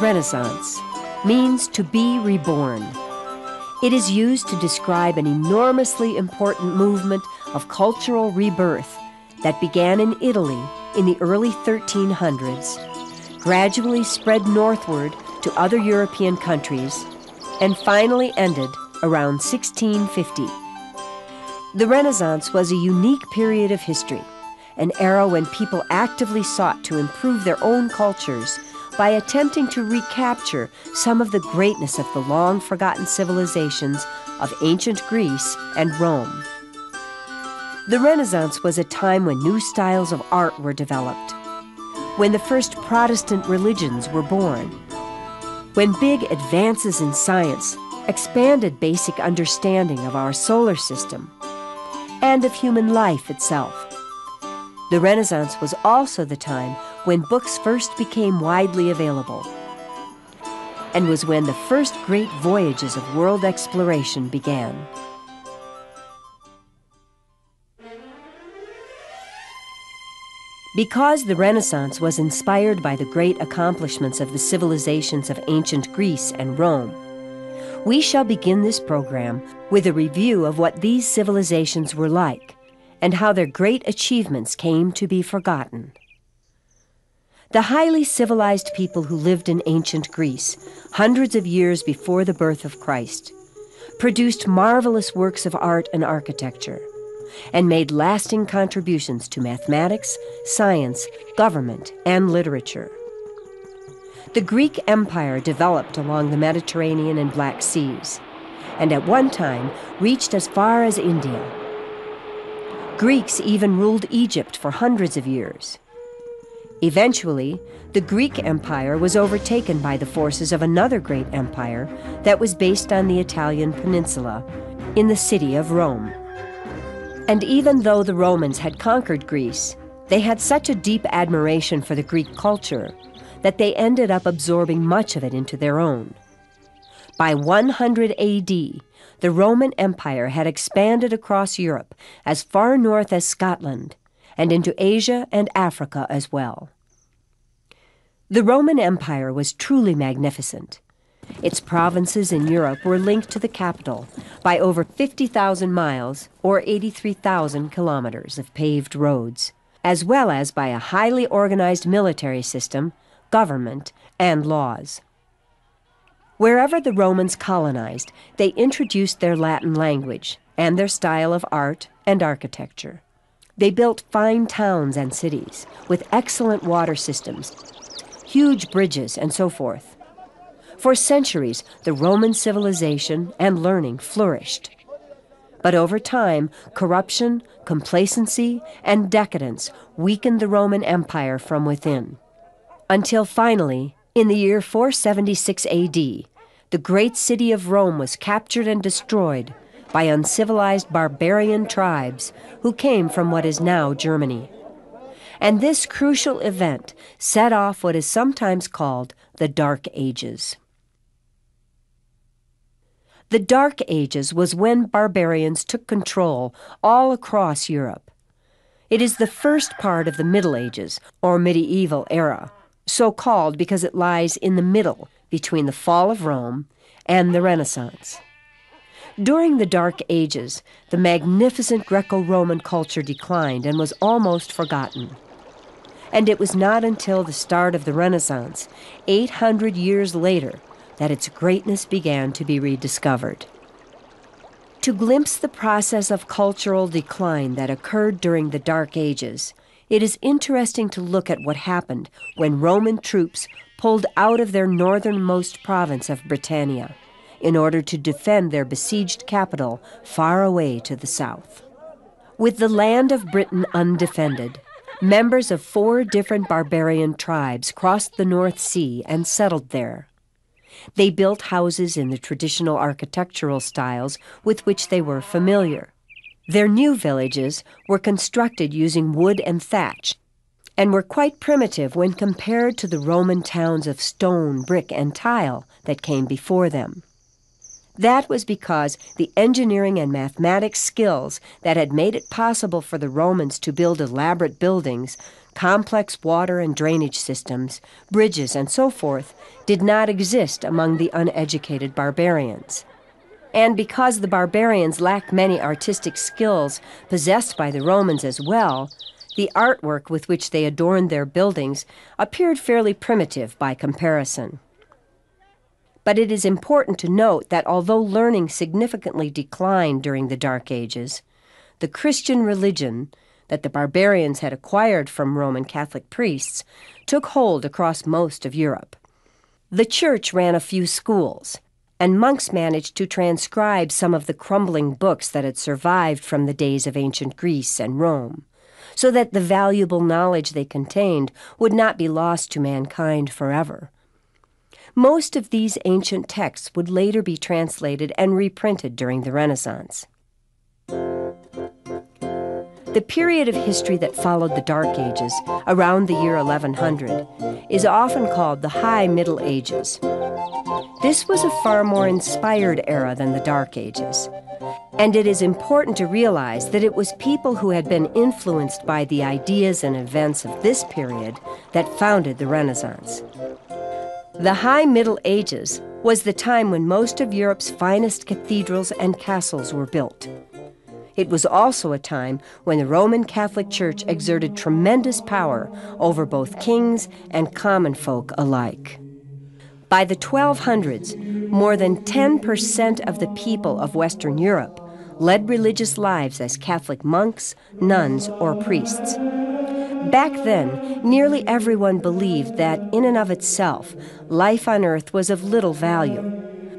Renaissance means to be reborn. It is used to describe an enormously important movement of cultural rebirth that began in Italy in the early 1300s, gradually spread northward to other European countries, and finally ended around 1650. The Renaissance was a unique period of history, an era when people actively sought to improve their own cultures by attempting to recapture some of the greatness of the long forgotten civilizations of ancient Greece and Rome. The Renaissance was a time when new styles of art were developed, when the first Protestant religions were born, when big advances in science expanded basic understanding of our solar system and of human life itself. The Renaissance was also the time when books first became widely available and was when the first great voyages of world exploration began. Because the Renaissance was inspired by the great accomplishments of the civilizations of ancient Greece and Rome, we shall begin this program with a review of what these civilizations were like and how their great achievements came to be forgotten. The highly civilized people who lived in ancient Greece, hundreds of years before the birth of Christ, produced marvelous works of art and architecture, and made lasting contributions to mathematics, science, government, and literature. The Greek Empire developed along the Mediterranean and Black Seas, and at one time reached as far as India. Greeks even ruled Egypt for hundreds of years. Eventually, the Greek Empire was overtaken by the forces of another great empire that was based on the Italian peninsula, in the city of Rome. And even though the Romans had conquered Greece, they had such a deep admiration for the Greek culture that they ended up absorbing much of it into their own. By 100 AD, the Roman Empire had expanded across Europe as far north as Scotland and into Asia and Africa as well. The Roman Empire was truly magnificent. Its provinces in Europe were linked to the capital by over 50,000 miles or 83,000 kilometers of paved roads, as well as by a highly organized military system government, and laws. Wherever the Romans colonized, they introduced their Latin language and their style of art and architecture. They built fine towns and cities with excellent water systems, huge bridges, and so forth. For centuries, the Roman civilization and learning flourished. But over time, corruption, complacency, and decadence weakened the Roman Empire from within until finally, in the year 476 AD, the great city of Rome was captured and destroyed by uncivilized barbarian tribes who came from what is now Germany. And this crucial event set off what is sometimes called the Dark Ages. The Dark Ages was when barbarians took control all across Europe. It is the first part of the Middle Ages, or medieval era, so called because it lies in the middle between the fall of Rome and the Renaissance. During the Dark Ages, the magnificent Greco Roman culture declined and was almost forgotten. And it was not until the start of the Renaissance, 800 years later, that its greatness began to be rediscovered. To glimpse the process of cultural decline that occurred during the Dark Ages, it is interesting to look at what happened when Roman troops pulled out of their northernmost province of Britannia in order to defend their besieged capital far away to the south. With the land of Britain undefended, members of four different barbarian tribes crossed the North Sea and settled there. They built houses in the traditional architectural styles with which they were familiar. Their new villages were constructed using wood and thatch and were quite primitive when compared to the Roman towns of stone, brick, and tile that came before them. That was because the engineering and mathematics skills that had made it possible for the Romans to build elaborate buildings Complex water and drainage systems, bridges, and so forth did not exist among the uneducated barbarians. And because the barbarians lacked many artistic skills possessed by the Romans as well, the artwork with which they adorned their buildings appeared fairly primitive by comparison. But it is important to note that although learning significantly declined during the Dark Ages, the Christian religion that the barbarians had acquired from Roman Catholic priests took hold across most of Europe. The church ran a few schools, and monks managed to transcribe some of the crumbling books that had survived from the days of ancient Greece and Rome, so that the valuable knowledge they contained would not be lost to mankind forever. Most of these ancient texts would later be translated and reprinted during the Renaissance. The period of history that followed the Dark Ages, around the year 1100, is often called the High Middle Ages. This was a far more inspired era than the Dark Ages. And it is important to realize that it was people who had been influenced by the ideas and events of this period that founded the Renaissance. The High Middle Ages was the time when most of Europe's finest cathedrals and castles were built. It was also a time when the Roman Catholic Church exerted tremendous power over both kings and common folk alike. By the 1200s, more than 10% of the people of Western Europe led religious lives as Catholic monks, nuns, or priests. Back then, nearly everyone believed that, in and of itself, life on earth was of little value.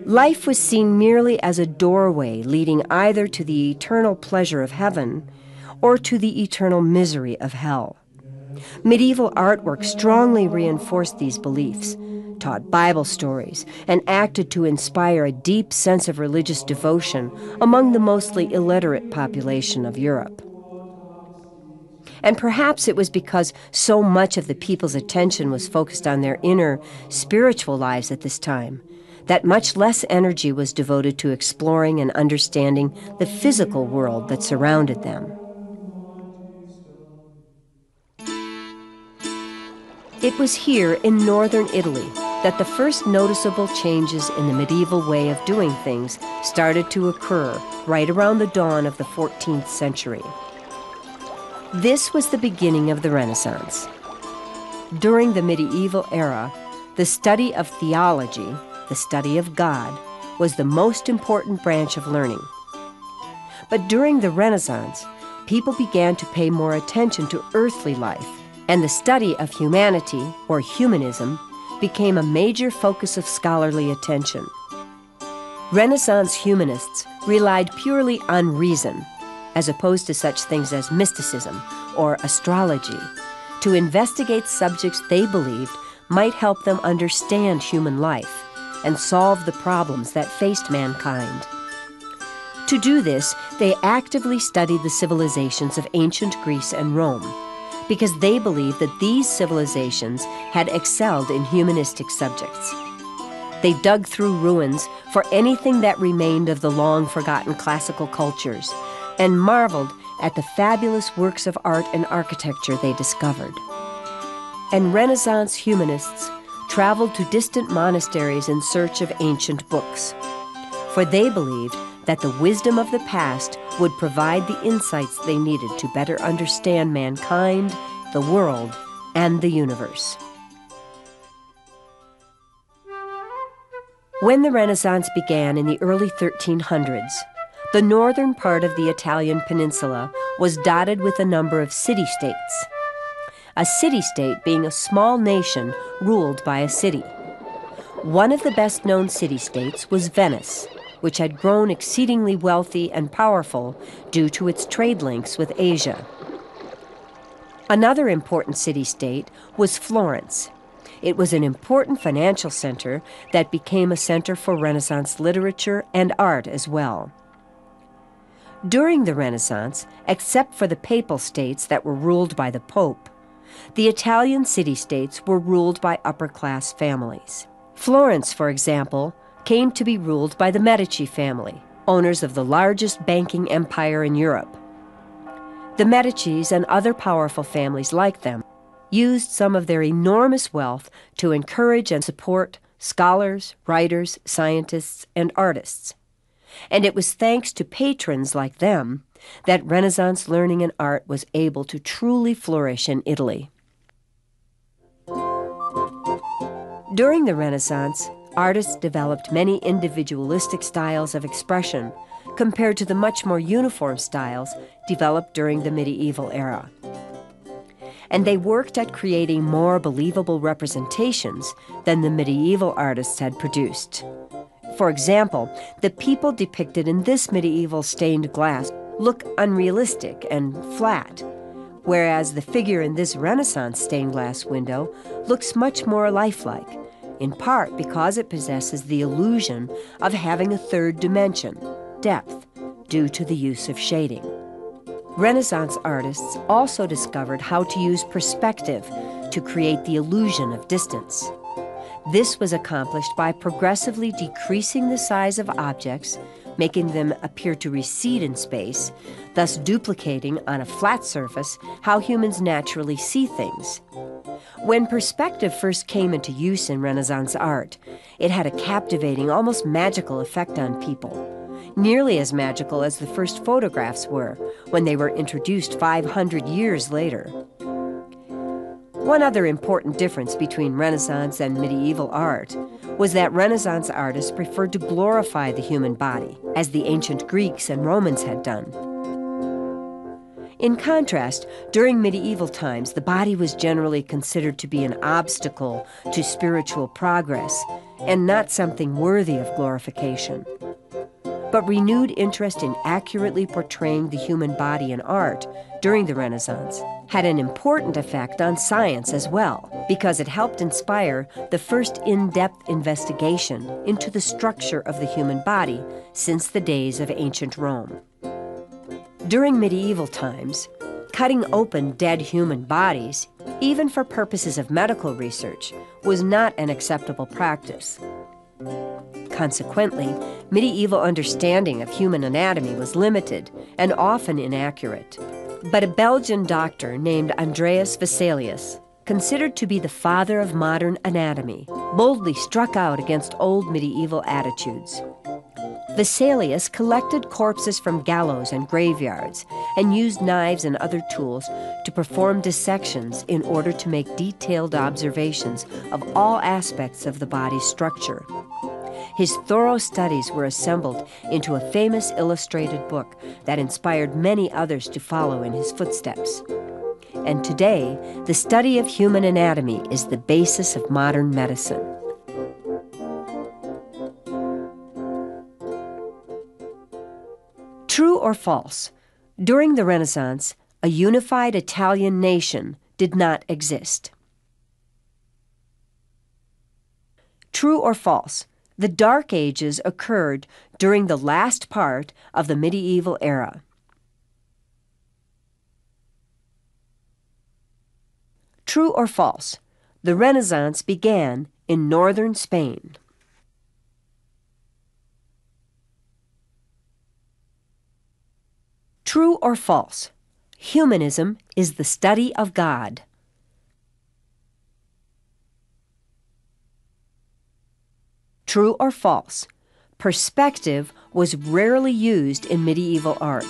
Life was seen merely as a doorway leading either to the eternal pleasure of heaven or to the eternal misery of hell. Medieval artwork strongly reinforced these beliefs, taught Bible stories, and acted to inspire a deep sense of religious devotion among the mostly illiterate population of Europe. And perhaps it was because so much of the people's attention was focused on their inner spiritual lives at this time that much less energy was devoted to exploring and understanding the physical world that surrounded them. It was here in northern Italy that the first noticeable changes in the medieval way of doing things started to occur right around the dawn of the 14th century. This was the beginning of the Renaissance. During the medieval era, the study of theology, the study of God, was the most important branch of learning. But during the Renaissance, people began to pay more attention to earthly life, and the study of humanity, or humanism, became a major focus of scholarly attention. Renaissance humanists relied purely on reason as opposed to such things as mysticism or astrology, to investigate subjects they believed might help them understand human life and solve the problems that faced mankind. To do this, they actively studied the civilizations of ancient Greece and Rome because they believed that these civilizations had excelled in humanistic subjects. They dug through ruins for anything that remained of the long forgotten classical cultures and marveled at the fabulous works of art and architecture they discovered. And Renaissance humanists traveled to distant monasteries in search of ancient books, for they believed that the wisdom of the past would provide the insights they needed to better understand mankind, the world, and the universe. When the Renaissance began in the early 1300s, the northern part of the Italian peninsula was dotted with a number of city states. A city state being a small nation ruled by a city. One of the best known city states was Venice, which had grown exceedingly wealthy and powerful due to its trade links with Asia. Another important city state was Florence. It was an important financial center that became a center for Renaissance literature and art as well. During the Renaissance, except for the papal states that were ruled by the Pope, the Italian city states were ruled by upper class families. Florence, for example, came to be ruled by the Medici family, owners of the largest banking empire in Europe. The Medicis and other powerful families like them used some of their enormous wealth to encourage and support scholars, writers, scientists, and artists. And it was thanks to patrons like them that Renaissance learning and art was able to truly flourish in Italy. During the Renaissance, artists developed many individualistic styles of expression compared to the much more uniform styles developed during the medieval era. And they worked at creating more believable representations than the medieval artists had produced. For example, the people depicted in this medieval stained glass look unrealistic and flat, whereas the figure in this Renaissance stained glass window looks much more lifelike, in part because it possesses the illusion of having a third dimension, depth, due to the use of shading. Renaissance artists also discovered how to use perspective to create the illusion of distance. This was accomplished by progressively decreasing the size of objects, making them appear to recede in space, thus duplicating on a flat surface how humans naturally see things. When perspective first came into use in Renaissance art, it had a captivating, almost magical effect on people. Nearly as magical as the first photographs were when they were introduced 500 years later. One other important difference between Renaissance and medieval art was that Renaissance artists preferred to glorify the human body, as the ancient Greeks and Romans had done. In contrast, during medieval times, the body was generally considered to be an obstacle to spiritual progress and not something worthy of glorification. But renewed interest in accurately portraying the human body in art during the Renaissance had an important effect on science as well, because it helped inspire the first in depth investigation into the structure of the human body since the days of ancient Rome. During medieval times, cutting open dead human bodies, even for purposes of medical research, was not an acceptable practice. Consequently, medieval understanding of human anatomy was limited and often inaccurate. But a Belgian doctor named Andreas Vesalius, considered to be the father of modern anatomy, boldly struck out against old medieval attitudes. Vesalius collected corpses from gallows and graveyards and used knives and other tools to perform dissections in order to make detailed observations of all aspects of the body's structure. His thorough studies were assembled into a famous illustrated book that inspired many others to follow in his footsteps. And today, the study of human anatomy is the basis of modern medicine. True or false? During the Renaissance, a unified Italian nation did not exist. True or false? The Dark Ages occurred during the last part of the medieval era. True or false? The Renaissance began in northern Spain. True or false? Humanism is the study of God. True or false? Perspective was rarely used in medieval art.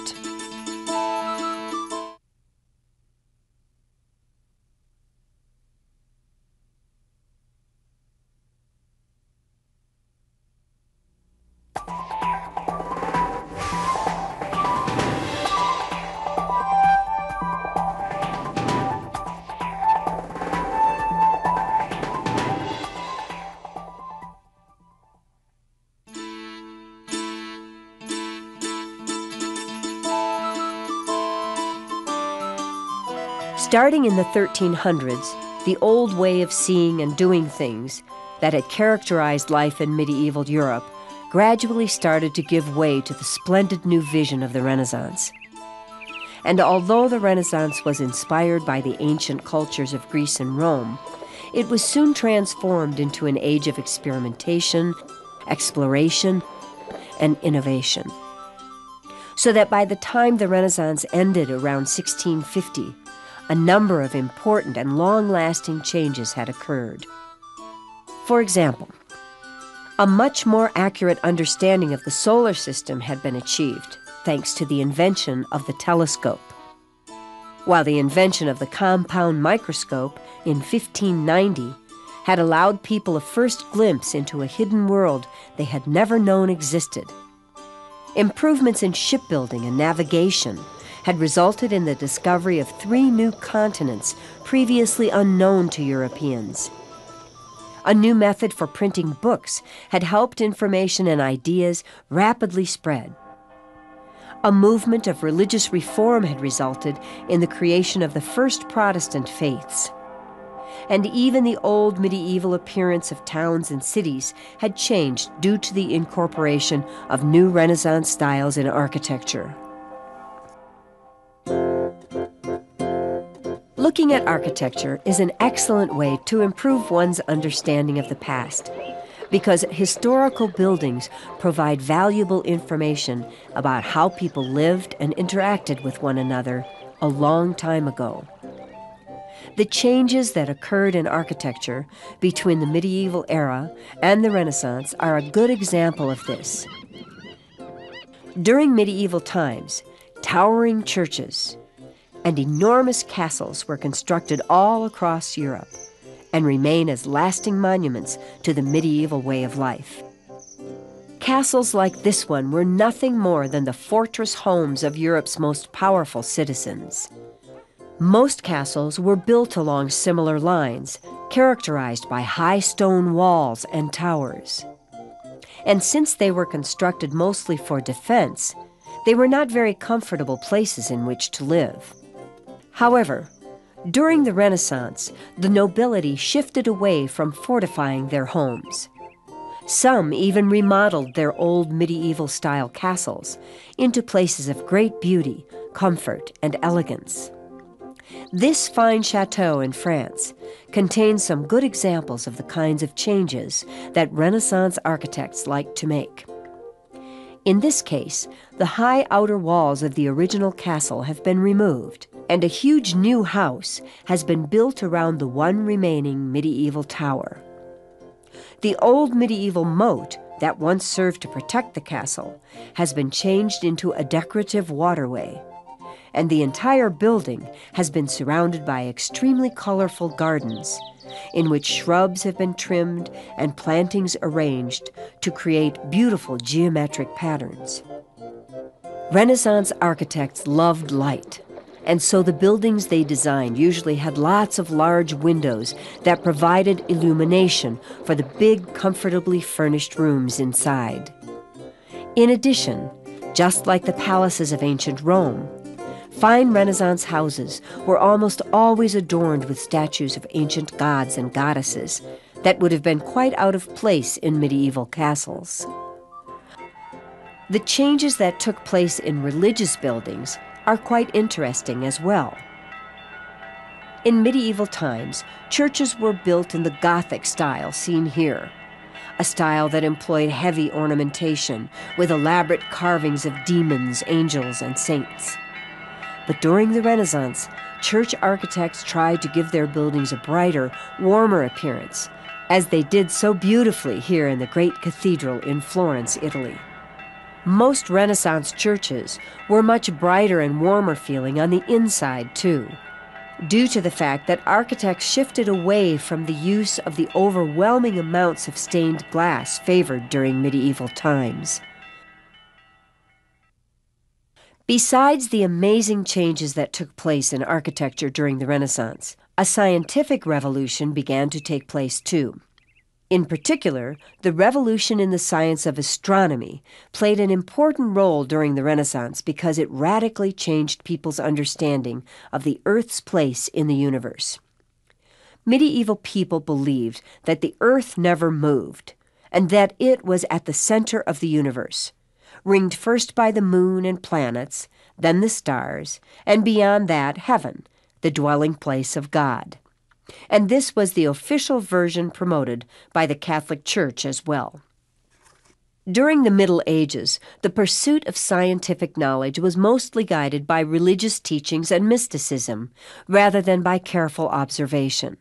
Starting in the 1300s, the old way of seeing and doing things that had characterized life in medieval Europe gradually started to give way to the splendid new vision of the Renaissance. And although the Renaissance was inspired by the ancient cultures of Greece and Rome, it was soon transformed into an age of experimentation, exploration, and innovation. So that by the time the Renaissance ended around 1650, a number of important and long lasting changes had occurred. For example, a much more accurate understanding of the solar system had been achieved thanks to the invention of the telescope. While the invention of the compound microscope in 1590 had allowed people a first glimpse into a hidden world they had never known existed. Improvements in shipbuilding and navigation had resulted in the discovery of three new continents previously unknown to Europeans. A new method for printing books had helped information and ideas rapidly spread. A movement of religious reform had resulted in the creation of the first Protestant faiths. And even the old medieval appearance of towns and cities had changed due to the incorporation of new Renaissance styles in architecture. Looking at architecture is an excellent way to improve one's understanding of the past because historical buildings provide valuable information about how people lived and interacted with one another a long time ago. The changes that occurred in architecture between the medieval era and the Renaissance are a good example of this. During medieval times, towering churches, and enormous castles were constructed all across Europe and remain as lasting monuments to the medieval way of life. Castles like this one were nothing more than the fortress homes of Europe's most powerful citizens. Most castles were built along similar lines, characterized by high stone walls and towers. And since they were constructed mostly for defense, they were not very comfortable places in which to live. However, during the Renaissance, the nobility shifted away from fortifying their homes. Some even remodeled their old medieval style castles into places of great beauty, comfort, and elegance. This fine chateau in France contains some good examples of the kinds of changes that Renaissance architects liked to make. In this case, the high outer walls of the original castle have been removed, and a huge new house has been built around the one remaining medieval tower. The old medieval moat that once served to protect the castle has been changed into a decorative waterway, and the entire building has been surrounded by extremely colorful gardens in which shrubs have been trimmed and plantings arranged to create beautiful geometric patterns. Renaissance architects loved light and so the buildings they designed usually had lots of large windows that provided illumination for the big, comfortably furnished rooms inside. In addition, just like the palaces of ancient Rome, fine Renaissance houses were almost always adorned with statues of ancient gods and goddesses that would have been quite out of place in medieval castles. The changes that took place in religious buildings are quite interesting as well. In medieval times, churches were built in the Gothic style seen here, a style that employed heavy ornamentation with elaborate carvings of demons, angels, and saints. But during the Renaissance, church architects tried to give their buildings a brighter, warmer appearance, as they did so beautifully here in the great cathedral in Florence, Italy. Most Renaissance churches were much brighter and warmer feeling on the inside, too, due to the fact that architects shifted away from the use of the overwhelming amounts of stained glass favored during medieval times. Besides the amazing changes that took place in architecture during the Renaissance, a scientific revolution began to take place too. In particular, the revolution in the science of astronomy played an important role during the Renaissance because it radically changed people's understanding of the Earth's place in the universe. Medieval people believed that the Earth never moved and that it was at the center of the universe, ringed first by the moon and planets, then the stars, and beyond that, heaven, the dwelling place of God and this was the official version promoted by the Catholic Church as well. During the Middle Ages, the pursuit of scientific knowledge was mostly guided by religious teachings and mysticism, rather than by careful observation.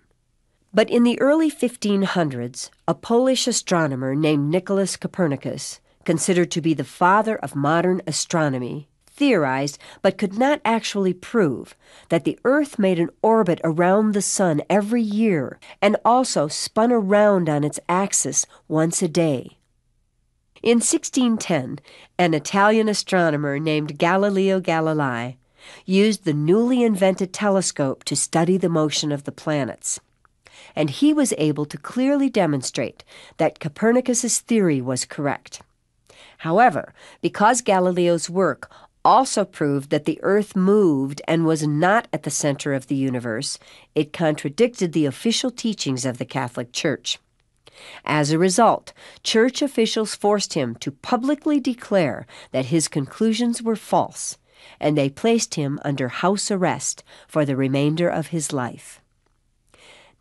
But in the early 1500s, a Polish astronomer named Nicholas Copernicus, considered to be the father of modern astronomy, theorized, but could not actually prove, that the Earth made an orbit around the Sun every year and also spun around on its axis once a day. In 1610, an Italian astronomer named Galileo Galilei used the newly invented telescope to study the motion of the planets. And he was able to clearly demonstrate that Copernicus's theory was correct. However, because Galileo's work also proved that the Earth moved and was not at the center of the universe, it contradicted the official teachings of the Catholic Church. As a result, church officials forced him to publicly declare that his conclusions were false, and they placed him under house arrest for the remainder of his life.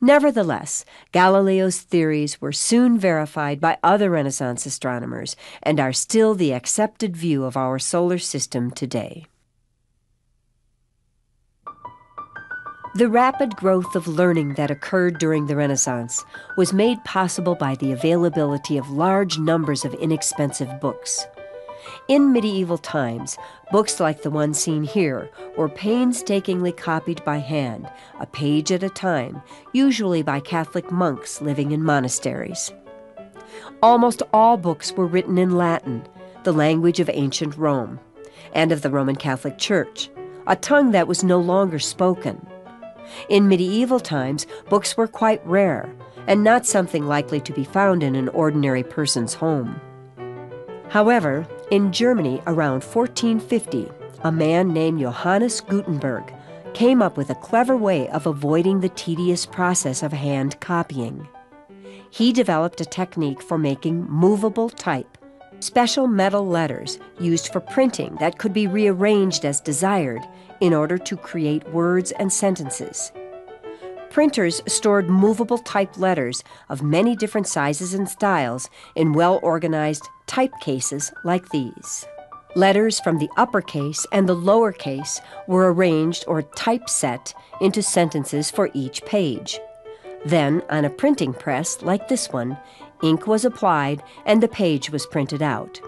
Nevertheless, Galileo's theories were soon verified by other Renaissance astronomers and are still the accepted view of our solar system today. The rapid growth of learning that occurred during the Renaissance was made possible by the availability of large numbers of inexpensive books. In medieval times, books like the one seen here were painstakingly copied by hand, a page at a time, usually by Catholic monks living in monasteries. Almost all books were written in Latin, the language of ancient Rome, and of the Roman Catholic Church, a tongue that was no longer spoken. In medieval times, books were quite rare and not something likely to be found in an ordinary person's home. However, in Germany around 1450, a man named Johannes Gutenberg came up with a clever way of avoiding the tedious process of hand copying. He developed a technique for making movable type, special metal letters used for printing that could be rearranged as desired in order to create words and sentences. Printers stored movable type letters of many different sizes and styles in well organized type cases like these. Letters from the uppercase and the lowercase were arranged or typeset into sentences for each page. Then, on a printing press like this one, ink was applied and the page was printed out.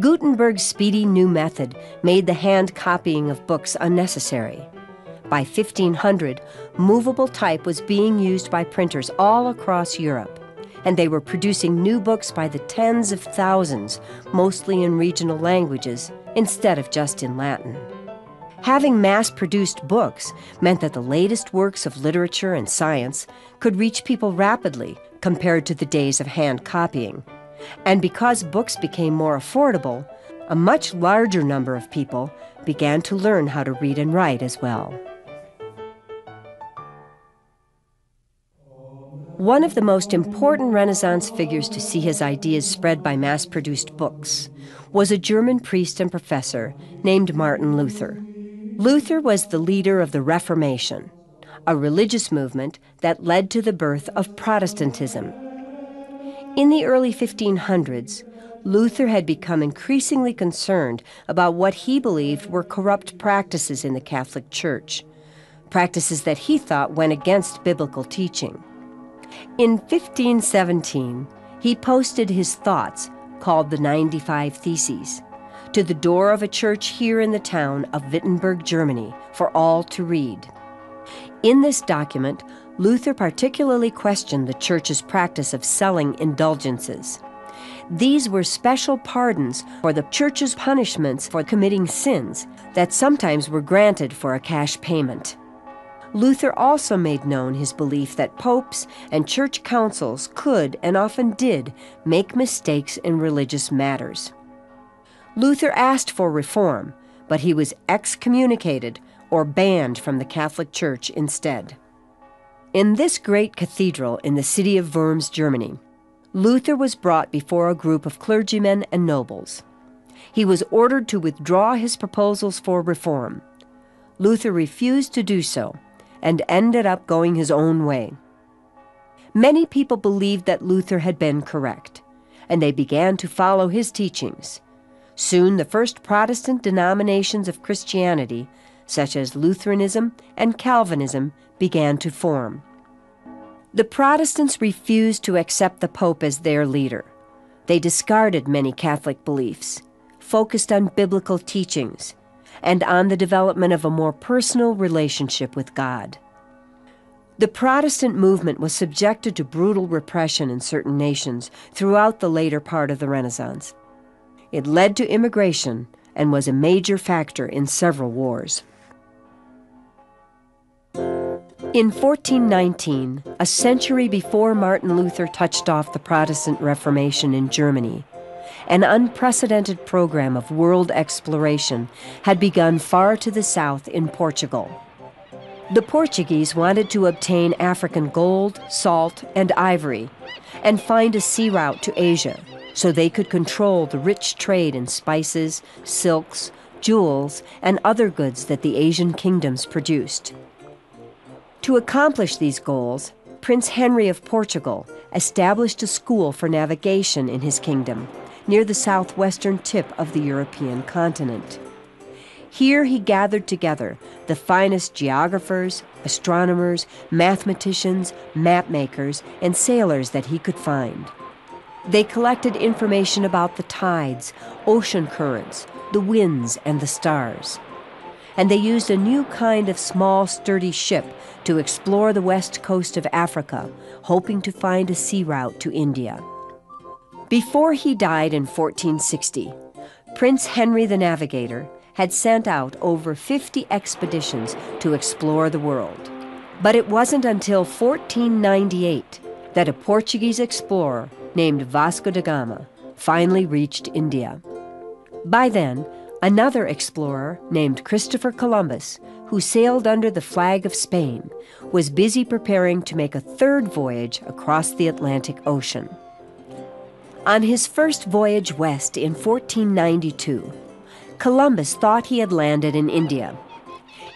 Gutenberg's speedy new method made the hand copying of books unnecessary. By 1500, movable type was being used by printers all across Europe, and they were producing new books by the tens of thousands, mostly in regional languages, instead of just in Latin. Having mass produced books meant that the latest works of literature and science could reach people rapidly compared to the days of hand copying. And because books became more affordable, a much larger number of people began to learn how to read and write as well. One of the most important Renaissance figures to see his ideas spread by mass produced books was a German priest and professor named Martin Luther. Luther was the leader of the Reformation, a religious movement that led to the birth of Protestantism in the early 1500s, Luther had become increasingly concerned about what he believed were corrupt practices in the Catholic Church, practices that he thought went against biblical teaching. In 1517, he posted his thoughts, called the 95 Theses, to the door of a church here in the town of Wittenberg, Germany, for all to read. In this document, Luther particularly questioned the church's practice of selling indulgences. These were special pardons for the church's punishments for committing sins that sometimes were granted for a cash payment. Luther also made known his belief that popes and church councils could and often did make mistakes in religious matters. Luther asked for reform, but he was excommunicated or banned from the Catholic Church instead. In this great cathedral in the city of Worms, Germany, Luther was brought before a group of clergymen and nobles. He was ordered to withdraw his proposals for reform. Luther refused to do so and ended up going his own way. Many people believed that Luther had been correct, and they began to follow his teachings. Soon the first Protestant denominations of Christianity, such as Lutheranism and Calvinism, began to form. The Protestants refused to accept the Pope as their leader. They discarded many Catholic beliefs, focused on biblical teachings, and on the development of a more personal relationship with God. The Protestant movement was subjected to brutal repression in certain nations throughout the later part of the Renaissance. It led to immigration and was a major factor in several wars. In 1419, a century before Martin Luther touched off the Protestant Reformation in Germany, an unprecedented program of world exploration had begun far to the south in Portugal. The Portuguese wanted to obtain African gold, salt, and ivory, and find a sea route to Asia so they could control the rich trade in spices, silks, jewels, and other goods that the Asian kingdoms produced. To accomplish these goals, Prince Henry of Portugal established a school for navigation in his kingdom near the southwestern tip of the European continent. Here he gathered together the finest geographers, astronomers, mathematicians, mapmakers, and sailors that he could find. They collected information about the tides, ocean currents, the winds, and the stars. And they used a new kind of small, sturdy ship to explore the west coast of Africa, hoping to find a sea route to India. Before he died in 1460, Prince Henry the Navigator had sent out over 50 expeditions to explore the world. But it wasn't until 1498 that a Portuguese explorer named Vasco da Gama finally reached India. By then, another explorer named Christopher Columbus, who sailed under the flag of Spain, was busy preparing to make a third voyage across the Atlantic Ocean. On his first voyage west in 1492, Columbus thought he had landed in India.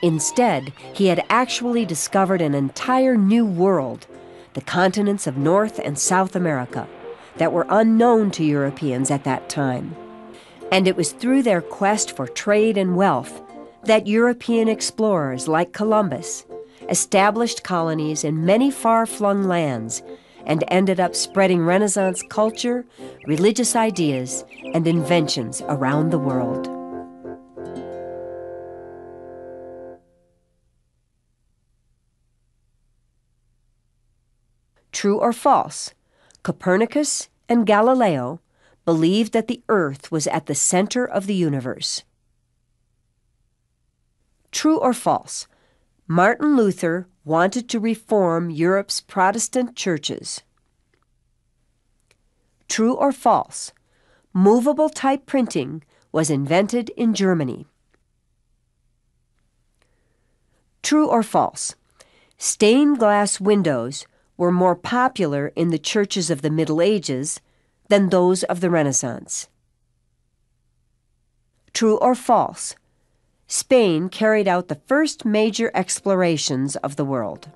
Instead, he had actually discovered an entire new world, the continents of North and South America that were unknown to Europeans at that time. And it was through their quest for trade and wealth that European explorers like Columbus established colonies in many far flung lands and ended up spreading Renaissance culture, religious ideas, and inventions around the world. True or false? Copernicus and Galileo believed that the earth was at the center of the universe. True or false? Martin Luther wanted to reform Europe's Protestant churches. True or false? Movable type printing was invented in Germany. True or false? Stained glass windows were more popular in the churches of the Middle Ages than those of the Renaissance. True or false? Spain carried out the first major explorations of the world.